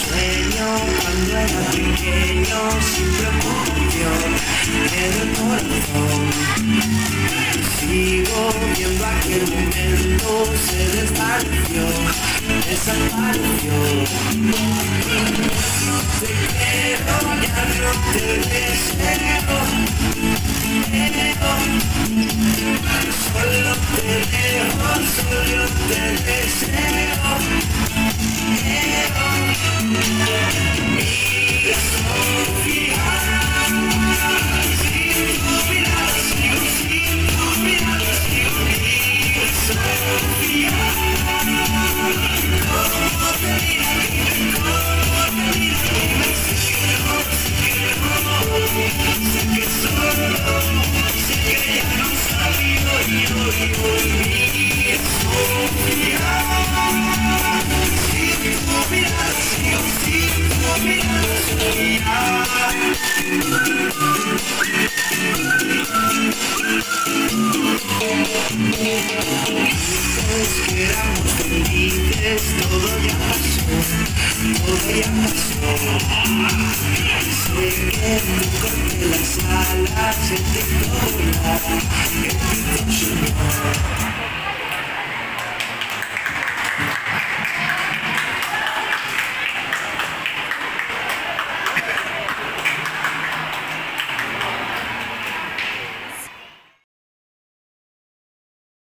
Sueño cuando era pequeño sin preocupación en el corazón Sigo viendo aquel momento se desvaneció, desapareció. Te quiero, ya no te deseo. Sé que tú corté las alas, el viento sonó.